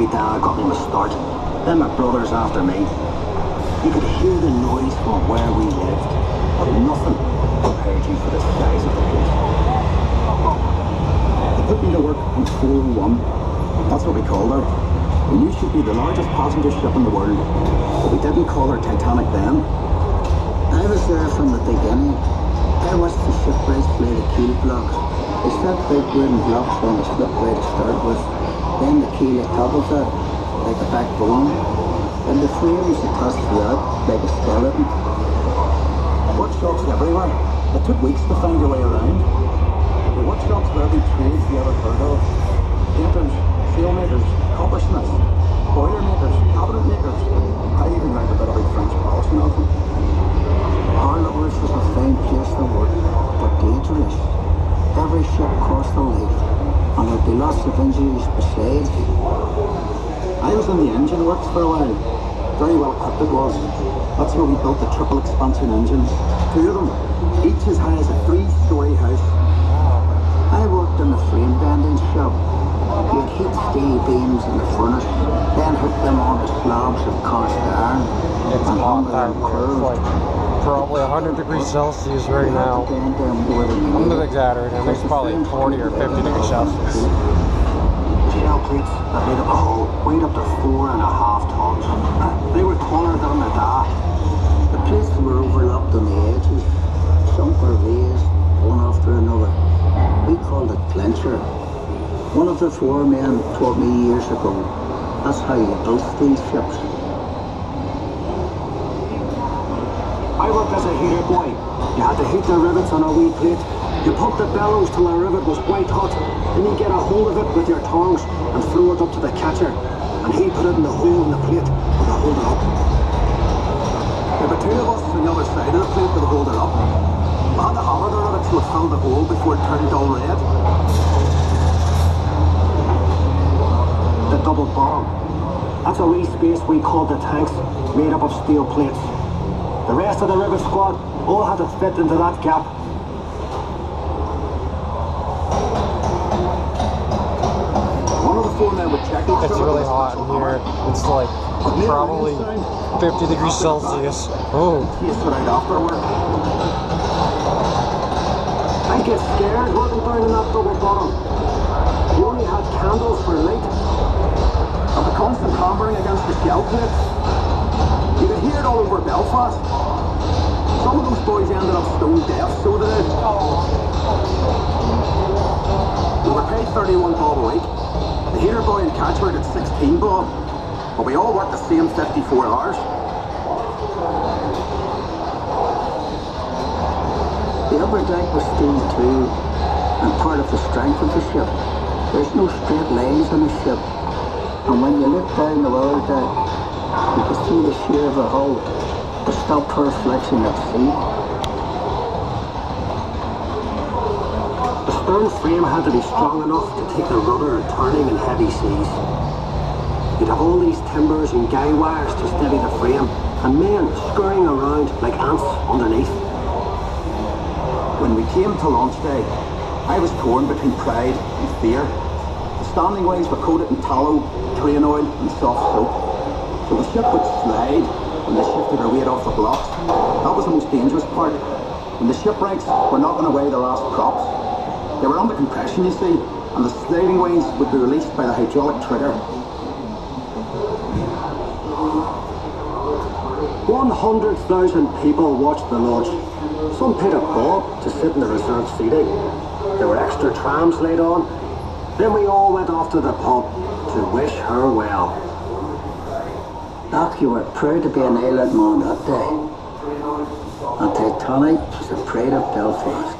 my dad got me my start. Then my brothers after me. You could hear the noise from where we lived, but nothing prepared you for the size of the place. They put me to work on 401. That's what we called her. We knew she'd be the largest passenger ship in the world, but we didn't call her Titanic then. I was there from the beginning. I watched the shipwrights lay the keel blocks. They set big wooden blocks on the slipway to start with. Then the keel atop of it, like a backbone. And the frames attached to that, like a skeleton. Workshops everywhere. It took weeks to find your way around. The workshops of every trade you ever heard of. Painters, sailmakers, coppersmiths, boiler makers, cabinet makers. I even learned a bit about French polishing of them. Harlowers was a fine place to work, but dangerous. Every ship crossed the lake, and there'd be lots of injuries besides. I was in the engine works for a while. Very well equipped it was. That's where we built the triple expansion engines. Two of them, each as high as a three-story house. I worked in the frame bending shop. You'd heat steel beams in the furnace, then hook them onto slabs of cast iron, It's and hot down here. It's like probably 100 degrees Celsius right now. Bend them more than I'm not exaggerating. It's probably 40 or 50 degrees Celsius. Plates that made up a hull weighed up to four and a half tons. They were taller than a da. The plates were overlapped on the edges. Some were raised, one after another. We called it clincher. One of the foremen taught me years ago. That's how you built steel ships. I worked as a heater boy. You had to heat the rivets on a wee plate. You pumped the bellows till the rivet was white hot. Then you get a hold of it with your tongs and throw it up to the catcher. And he put it in the hole in the plate with a hold it up. There were two of us on the other side of the plate with a hold it up. We had to hammer the rivet so it filled the hole before it turned dull red. The double bottom. That's a wee space we called the tanks, made up of steel plates. The rest of the rivet squad all had to fit into that gap. One of the four men would check each It's really hot in here. It's like probably 50 degrees Celsius. Oh, Taste it out afterward. I get scared working down in that double bottom. You only had candles for light. And the constant hammering against the shell plates. You could hear it all over Belfast. Some of those boys ended up stone deaf, so did it. We were paid 31 bob a week. The heater boy in Catchford at 16 bob. But we all worked the same 54 hours. The upper deck was steel too, and part of the strength of the ship. There's no straight lines on a ship, and when you look down the lower deck, you can see the shear of the hull to stop her flexing at sea. The stern frame had to be strong enough to take the rudder turning in heavy seas. You'd have all these timbers and guy wires to steady the frame, and men scurrying around like ants underneath. When we came to launch day, I was torn between pride and fear. The standing ways were coated in tallow, train oil, and soft soap. So the ship would slide when they shifted her weight off the blocks. That was the most dangerous part. When the shipwrights were knocking away the last props, they were under compression, you see, and the sliding wings would be released by the hydraulic trigger. 100,000 people watched the launch. Some paid a bob to sit in the reserved seating. There were extra trams laid on. Then we all went off to the pub to wish her well. Doc, you were proud to be an island man that day. And Titanic was pride of Belfast.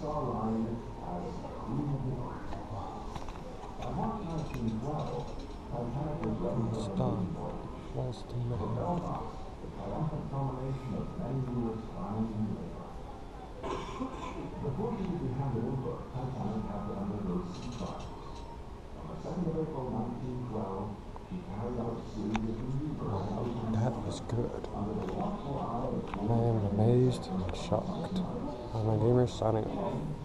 starline as reasonable. I want well. Had the Star. False of Belfast, the triumphant combination of many years. The fortune to be handed over had to undergo sea trials. On the 2nd of April 1912, that was good. I am amazed and shocked. I'm a gamer signing off.